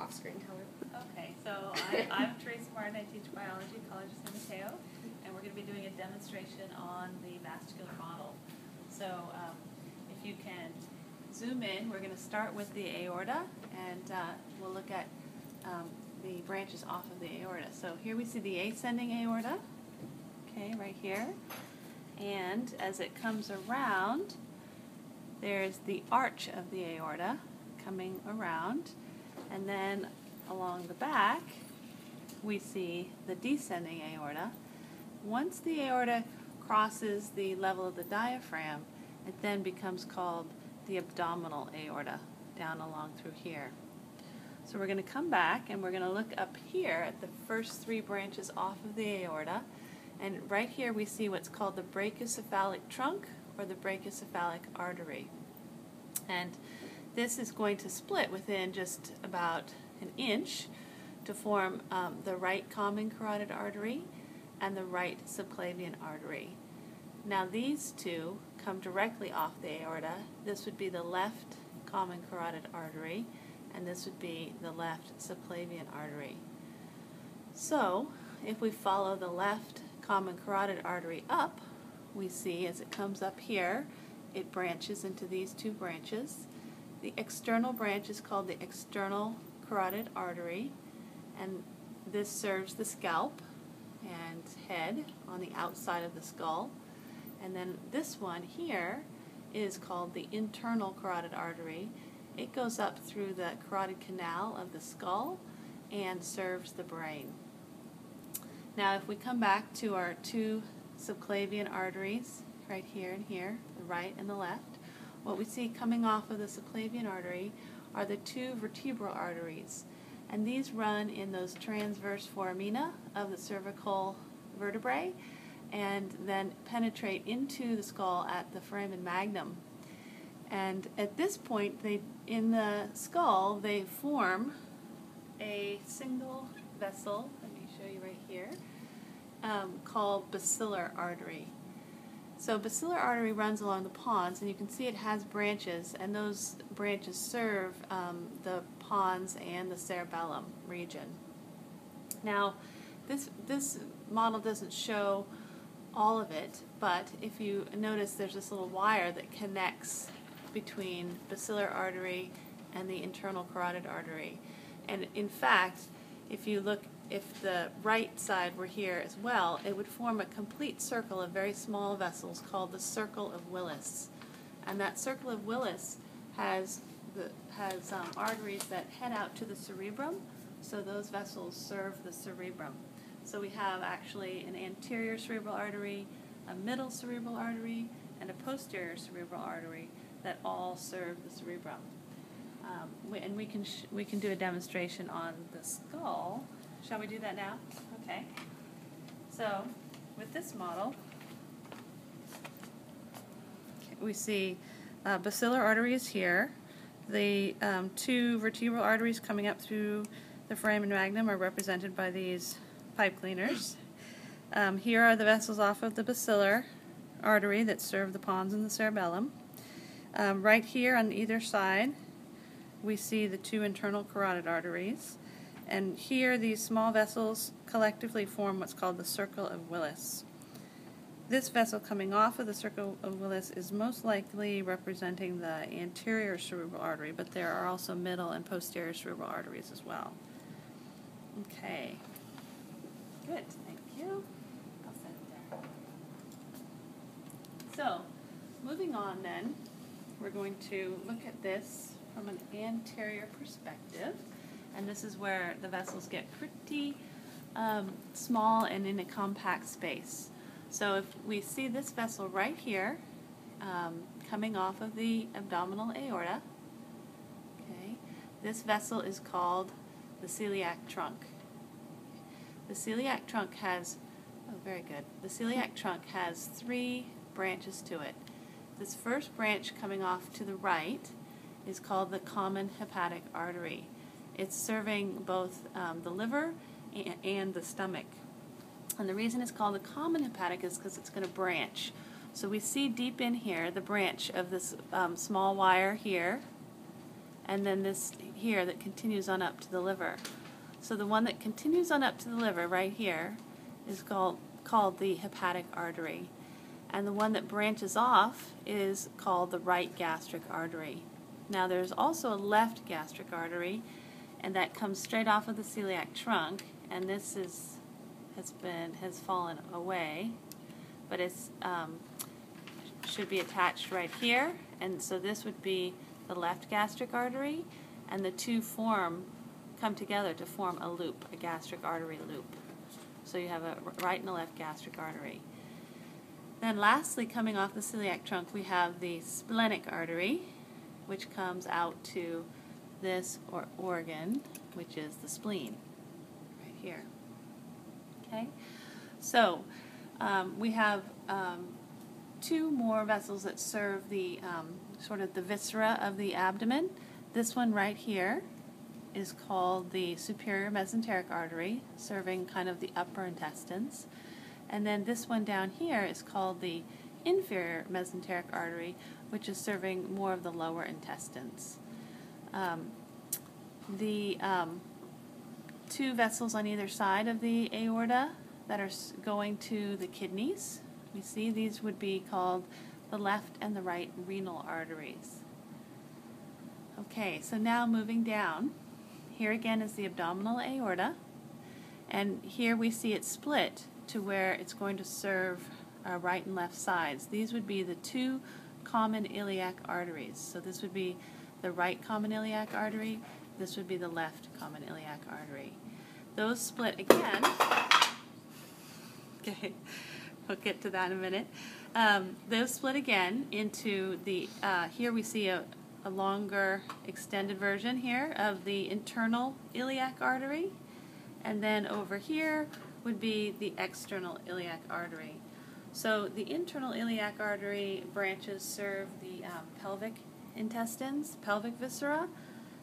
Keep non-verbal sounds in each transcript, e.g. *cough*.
off screen, tell. Okay, so I, *laughs* I'm Teresa Martin, I teach biology at College of San Mateo, and we're gonna be doing a demonstration on the vascular model. So, um, if you can zoom in, we're gonna start with the aorta, and, uh, we'll look at, um, the branches off of the aorta. So here we see the ascending aorta, okay, right here. And as it comes around, there's the arch of the aorta coming around, and then along the back, we see the descending aorta. Once the aorta crosses the level of the diaphragm, it then becomes called the abdominal aorta, down along through here. So we're going to come back and we're going to look up here at the first three branches off of the aorta. And right here we see what's called the brachiocephalic trunk or the brachiocephalic artery. And this is going to split within just about an inch to form um, the right common carotid artery and the right subclavian artery. Now these two come directly off the aorta. This would be the left common carotid artery and this would be the left subclavian artery. So, if we follow the left common carotid artery up, we see as it comes up here, it branches into these two branches. The external branch is called the external carotid artery, and this serves the scalp and head on the outside of the skull. And then this one here is called the internal carotid artery, it goes up through the carotid canal of the skull and serves the brain. Now if we come back to our two subclavian arteries, right here and here, the right and the left, what we see coming off of the subclavian artery are the two vertebral arteries. And these run in those transverse foramina of the cervical vertebrae and then penetrate into the skull at the foramen magnum and at this point, they in the skull, they form a single vessel, let me show you right here, um, called basilar artery. So basilar artery runs along the pons, and you can see it has branches, and those branches serve um, the pons and the cerebellum region. Now, this, this model doesn't show all of it, but if you notice there's this little wire that connects between basilar artery and the internal carotid artery. And in fact, if you look, if the right side were here as well, it would form a complete circle of very small vessels called the circle of Willis. And that circle of Willis has the, has um, arteries that head out to the cerebrum, so those vessels serve the cerebrum. So we have actually an anterior cerebral artery, a middle cerebral artery, and a posterior cerebral artery that all serve the cerebrum. Um, we, and we can we can do a demonstration on the skull. Shall we do that now? Okay. So, with this model, we see uh, basilar arteries here. The um, two vertebral arteries coming up through the foramen magnum are represented by these pipe cleaners. *coughs* Um, here are the vessels off of the basilar artery that serve the pons and the cerebellum. Um, right here on either side, we see the two internal carotid arteries. And here, these small vessels collectively form what's called the circle of Willis. This vessel coming off of the circle of Willis is most likely representing the anterior cerebral artery, but there are also middle and posterior cerebral arteries as well. Okay. Good, thank you. I'll set it there. So, moving on then we're going to look at this from an anterior perspective. And this is where the vessels get pretty um, small and in a compact space. So if we see this vessel right here, um, coming off of the abdominal aorta, okay, this vessel is called the celiac trunk. The celiac trunk has, oh very good, the celiac trunk has three branches to it. This first branch coming off to the right is called the common hepatic artery. It's serving both um, the liver and, and the stomach. And the reason it's called the common hepatic is because it's going to branch. So we see deep in here the branch of this um, small wire here, and then this here that continues on up to the liver. So the one that continues on up to the liver right here is called called the hepatic artery. And the one that branches off is called the right gastric artery. Now there's also a left gastric artery and that comes straight off of the celiac trunk and this is has been has fallen away but it's um, should be attached right here and so this would be the left gastric artery and the two form come together to form a loop a gastric artery loop. So you have a right and a left gastric artery. Then lastly coming off the celiac trunk we have the splenic artery which comes out to this or organ which is the spleen right here okay so um, we have um, two more vessels that serve the um, sort of the viscera of the abdomen. This one right here is called the superior mesenteric artery, serving kind of the upper intestines. And then this one down here is called the inferior mesenteric artery, which is serving more of the lower intestines. Um, the um, two vessels on either side of the aorta that are going to the kidneys we see these would be called the left and the right renal arteries. Okay, so now moving down, here again is the abdominal aorta, and here we see it split to where it's going to serve uh, right and left sides. These would be the two common iliac arteries. So this would be the right common iliac artery, this would be the left common iliac artery. Those split again. Okay. We'll get to that in a minute. Um, those split again into the, uh, here we see a, a longer extended version here of the internal iliac artery. And then over here would be the external iliac artery. So the internal iliac artery branches serve the um, pelvic intestines, pelvic viscera,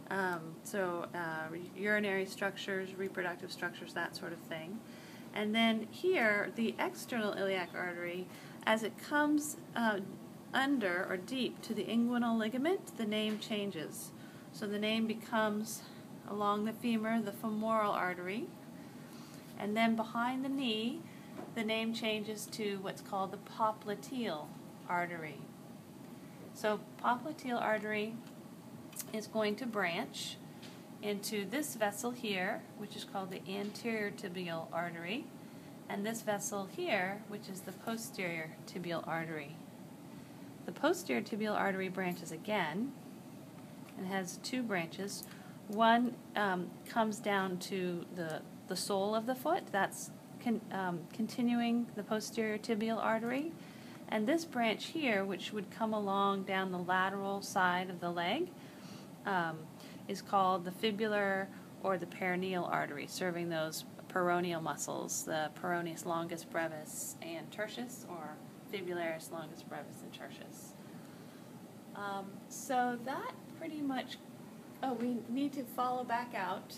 um, so uh, urinary structures, reproductive structures, that sort of thing. And then here, the external iliac artery, as it comes uh, under or deep to the inguinal ligament, the name changes. So the name becomes along the femur, the femoral artery. And then behind the knee, the name changes to what's called the popliteal artery. So popliteal artery is going to branch into this vessel here, which is called the anterior tibial artery, and this vessel here, which is the posterior tibial artery. The posterior tibial artery branches again and has two branches. One um, comes down to the, the sole of the foot, that's con um, continuing the posterior tibial artery. And this branch here, which would come along down the lateral side of the leg, um, is called the fibular or the peroneal artery, serving those peroneal muscles, the peroneus longus brevis and tertius, or fibularis longus brevis and tertius. Um, so that pretty much, oh, we need to follow back out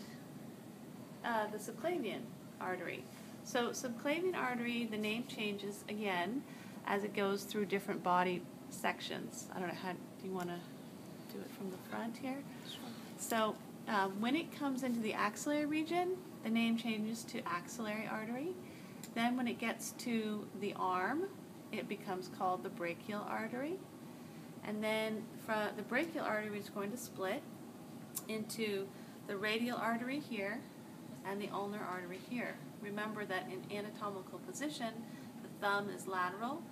uh, the subclavian artery. So subclavian artery, the name changes again as it goes through different body sections. I don't know how, do you want to do it from the front here? Sure. So um, when it comes into the axillary region, the name changes to axillary artery. Then when it gets to the arm, it becomes called the brachial artery. And then from the brachial artery is going to split into the radial artery here and the ulnar artery here. Remember that in anatomical position, the thumb is lateral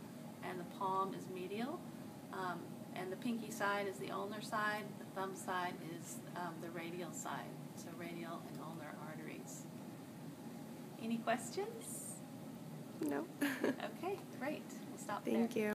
and the palm is medial. Um, and the pinky side is the ulnar side, the thumb side is um, the radial side, so radial and ulnar arteries. Any questions? No. *laughs* okay, great. We'll stop Thank there. you.